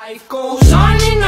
Life goes on on and on